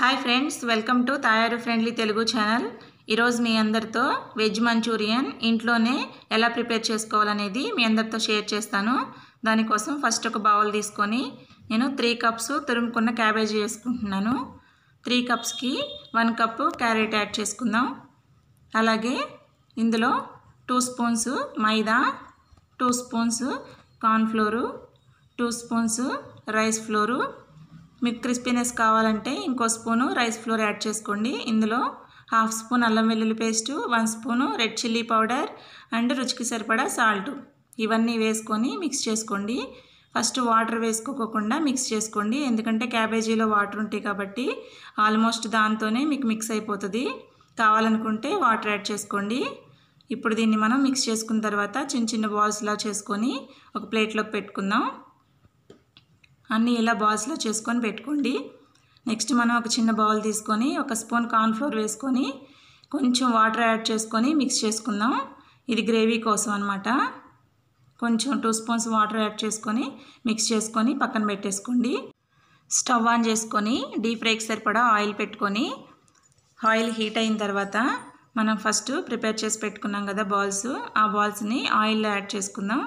Hi friends welcome to తయారు friendly Telugu channel ఈరోజు మీ అందరితో వెజ్ మంచూరియన్ ఇంట్లోనే ఎలా ప్రిపేర్ చేసుకోవాలనేది మీ అందరితో షేర్ చేస్తాను. దానికోసం ఫస్ట్ ఒక బౌల్ తీసుకొని నేను త్రీ కప్స్ తురుముకున్న క్యాబేజీ వేసుకుంటున్నాను. త్రీ కప్స్కి వన్ కప్పు క్యారెట్ యాడ్ చేసుకుందాం. అలాగే ఇందులో two spoons maida two spoons cornflour two spoons rice flour మీకు క్రిస్పీనెస్ కావాలంటే ఇంకో స్పూను రైస్ ఫ్లోర్ యాడ్ చేసుకోండి. ఇందులో హాఫ్ స్పూన్ అల్లం వెల్లుల్లి paste one spoon red chilli powder and రుచికి సరిపడా సాల్ట్. ఇవన్నీ వేసుకొని మిక్స్ చేసుకోండి. ఫస్ట్ వాటర్ వేసుకోకుండా మిక్స్ చేసుకోండి. ఎందుకంటే క్యాబేజీలో వాటర్ ఉంటాయి కాబట్టి ఆల్మోస్ట్ దాంతోనే మీకు మిక్స్ అయిపోతుంది. కావాలనుకుంటే వాటర్ యాడ్ చేసుకోండి. ఇప్పుడు దీన్ని మనం మిక్స్ చేసుకున్న తర్వాత చిన్న చిన్న బాల్స్లా చేసుకొని ఒక ప్లేట్లోకి పెట్టుకుందాం. అన్నీ ఇలా బాల్స్లో చేసుకొని పెట్టుకోండి. నెక్స్ట్ మనం ఒక చిన్న బౌల్ తీసుకొని ఒక స్పూన్ కార్న్ఫ్లోర్ వేసుకొని కొంచెం వాటర్ యాడ్ చేసుకొని మిక్స్ చేసుకుందాం. ఇది గ్రేవీ కోసం అనమాట కొంచెం టూ స్పూన్స్ వాటర్ యాడ్ చేసుకొని మిక్స్ చేసుకొని పక్కన పెట్టేసుకోండి. స్టవ్ ఆన్ చేసుకొని డీప్ ఫ్రైకి సరిపడా ఆయిల్ పెట్టుకొని ఆయిల్ హీట్ అయిన తర్వాత మనం ఫస్ట్ ప్రిపేర్ చేసి పెట్టుకున్నాం కదా బాల్స్ ఆ బాల్స్ని ఆయిల్లో యాడ్ చేసుకుందాం.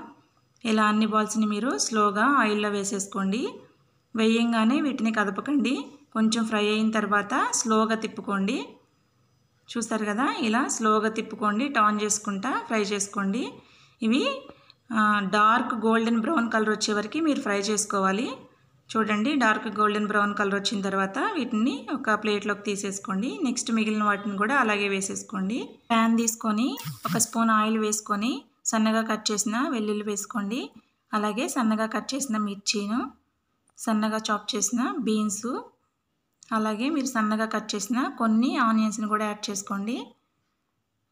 ఇలా అన్ని బాల్స్ని మీరు స్లోగా ఆయిల్లో వేసేసుకోండి. వేయంగానే వీటిని కదపకండి. కొంచెం ఫ్రై అయిన తర్వాత స్లోగా తిప్పుకోండి. చూస్తారు కదా ఇలా స్లోగా తిప్పుకోండి. టర్న్ చేసుకుంటా ఫ్రై చేసుకోండి. ఇవి డార్క్ గోల్డెన్ బ్రౌన్ కలర్ వచ్చే వరకు మీరు ఫ్రై చేసుకోవాలి. చూడండి డార్క్ గోల్డెన్ బ్రౌన్ కలర్ వచ్చిన తర్వాత వీటిని ఒక ప్లేట్లోకి తీసేసుకోండి. నెక్స్ట్ మిగిలిన వాటిని కూడా అలాగే వేసేసుకోండి. ప్యాన్ తీసుకొని ఒక స్పూన్ ఆయిల్ వేసుకొని సన్నగా కట్ చేసిన వెల్లుల్లి వేసుకోండి. అలాగే సన్నగా కట్ చేసిన మిర్చీను సన్నగా చాప్ చేసిన బీన్స్ అలాగే మీరు సన్నగా కట్ చేసిన కొన్ని ఆనియన్స్ని కూడా యాడ్ చేసుకోండి.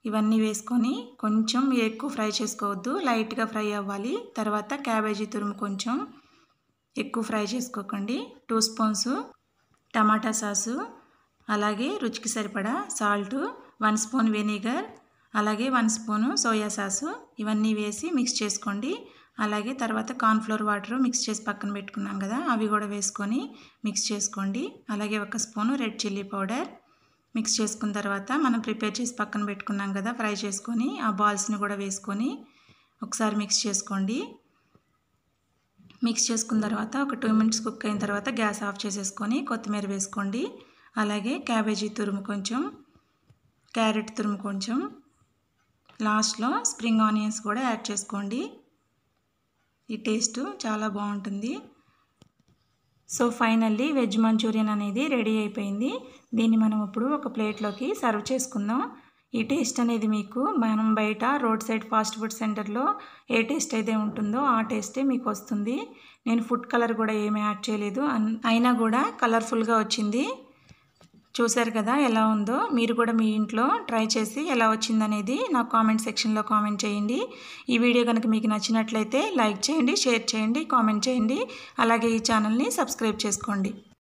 ఇవన్నీ వేసుకొని కొంచెం మీరు ఎక్కువ ఫ్రై చేసుకోవద్దు లైట్గా ఫ్రై అవ్వాలి. తర్వాత క్యాబేజీ తురుము కొంచెం ఎక్కువ ఫ్రై చేసుకోకండి. టూ స్పూన్స్ టమాటా సాసు అలాగే రుచికి సరిపడా సాల్ట్ వన్ స్పూన్ వెనిగర్ అలాగే వన్ స్పూను సోయా సాసు ఇవన్నీ వేసి మిక్స్ చేసుకోండి. అలాగే తర్వాత కార్న్ఫ్లోర్ వాటర్ మిక్స్ చేసి పక్కన పెట్టుకున్నాం కదా అవి కూడా వేసుకొని మిక్స్ చేసుకోండి. అలాగే ఒక spoon red chilli powder mix చేసుకున్న తర్వాత మనం ప్రిపేర్ చేసి పక్కన పెట్టుకున్నాం కదా ఫ్రై చేసుకొని ఆ బాల్స్ని కూడా వేసుకొని ఒకసారి మిక్స్ చేసుకోండి. మిక్స్ చేసుకున్న తర్వాత ఒక టూ మినిట్స్ కుక్ అయిన తర్వాత గ్యాస్ ఆఫ్ చేసేసుకొని కొత్తిమీర వేసుకోండి. అలాగే క్యాబేజీ తురుము కొంచెం క్యారెట్ తురుము కొంచెం లాస్ట్లో స్ప్రింగ్ ఆనియన్స్ కూడా యాడ్ చేసుకోండి. ఈ టేస్ట్ చాలా బాగుంటుంది. సో ఫైనల్లీ వెజ్ మంచూరియన్ అనేది రెడీ అయిపోయింది. దీన్ని మనం ఇప్పుడు ఒక ప్లేట్లోకి సర్వ్ చేసుకుందాం. ఈ టేస్ట్ అనేది మీకు మనం బయట రోడ్ సైడ్ ఫాస్ట్ ఫుడ్ సెంటర్లో ఏ టేస్ట్ అయితే ఉంటుందో ఆ టేస్టే మీకు వస్తుంది. నేను ఫుడ్ కలర్ కూడా ఏమీ యాడ్ చేయలేదు. అయినా కూడా కలర్ఫుల్గా వచ్చింది. చూశారు కదా ఎలా ఉందో మీరు కూడా మీ ఇంట్లో ట్రై చేసి ఎలా వచ్చిందనేది నాకు కామెంట్ సెక్షన్లో కామెంట్ చేయండి. ఈ వీడియో కనుక మీకు నచ్చినట్లయితే లైక్ చేయండి షేర్ చేయండి కామెంట్ చేయండి. అలాగే ఈ ఛానల్ని సబ్స్క్రైబ్ చేసుకోండి.